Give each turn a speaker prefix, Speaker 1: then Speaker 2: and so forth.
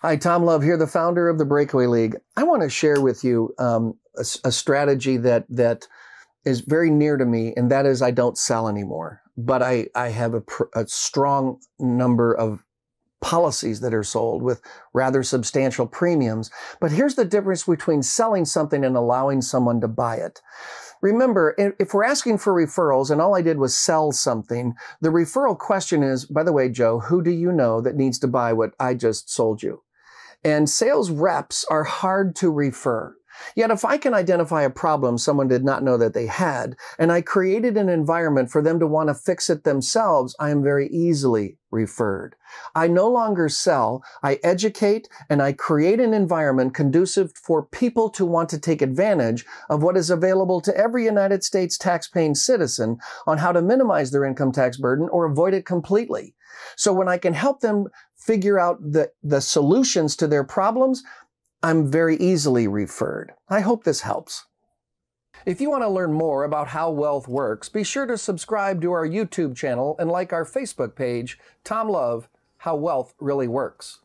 Speaker 1: Hi, Tom Love here, the founder of the Breakaway League. I want to share with you um, a, a, strategy that that is very near to me, and that is I don't sell anymore. But I I have a, a strong number of policies that are sold with rather substantial premiums. But here's the difference between selling something and allowing someone to buy it. Remember, if we're asking for referrals and all I did was sell something, the referral question is, by the way, Joe, who do you know that needs to buy what I just sold you? And sales reps are hard to refer. Yet if I can identify a problem someone did not know that they had, and I created an environment for them to want to fix it themselves, I am very easily referred. I no longer sell, I educate, and I create an environment conducive for people to want to take advantage of what is available to every United States taxpaying citizen on how to minimize their income tax burden or avoid it completely. So when I can help them figure out the, the solutions to their problems, I'm very easily referred. I hope this helps. If you want to learn more about how wealth works, be sure to subscribe to our YouTube channel and like our Facebook page, Tom Love, How Wealth Really Works.